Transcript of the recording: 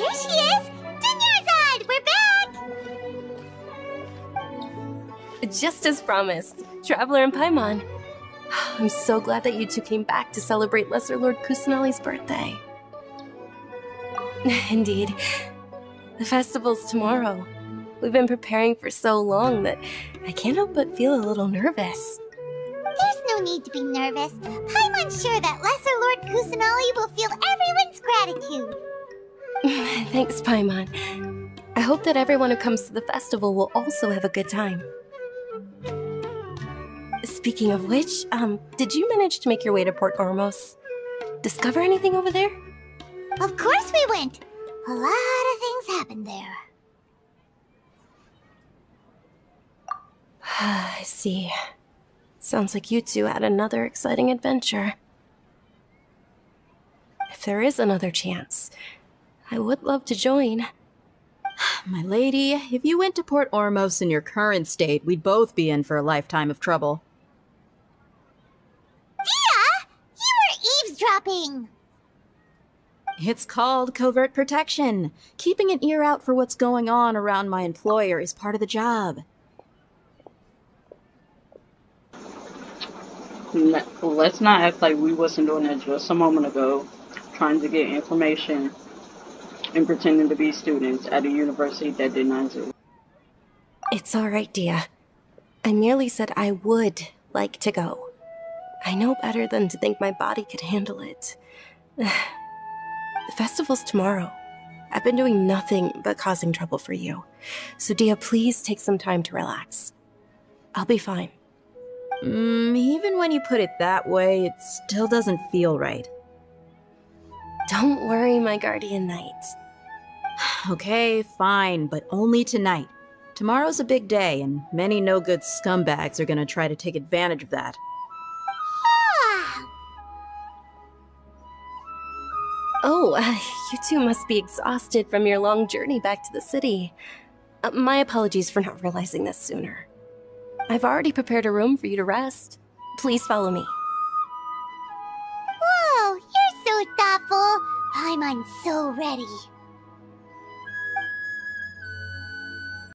There she is! Dunyarzad! We're back! Just as promised, Traveler and Paimon. I'm so glad that you two came back to celebrate Lesser Lord Kusanali's birthday. Indeed. The festival's tomorrow. We've been preparing for so long that I can't help but feel a little nervous. There's no need to be nervous. Paimon's sure that Lesser Lord Kusanali will feel everyone's gratitude. Thanks, Paimon. I hope that everyone who comes to the festival will also have a good time. Speaking of which, um, did you manage to make your way to Port Ormos? Discover anything over there? Of course we went! A lot of things happened there. I see. Sounds like you two had another exciting adventure. If there is another chance, I would love to join. My lady, if you went to Port Ormos in your current state, we'd both be in for a lifetime of trouble. Dehya! You were eavesdropping! It's called covert protection. Keeping an ear out for what's going on around my employer is part of the job. Let's not act like we wasn't doing that just a moment ago, trying to get information and pretending to be students at a university that did not exist. It's alright, Dehya. I merely said I would like to go. I know better than to think my body could handle it. the festival's tomorrow. I've been doing nothing but causing trouble for you. So, Dehya, please take some time to relax. I'll be fine. Mm, even when you put it that way, it still doesn't feel right. Don't worry, my guardian knight. okay, fine, but only tonight. Tomorrow's a big day, and many no good scumbags are gonna try to take advantage of that. Oh, uh, you two must be exhausted from your long journey back to the city. Uh, my apologies for not realizing this sooner. I've already prepared a room for you to rest. Please follow me. Paimon's so ready.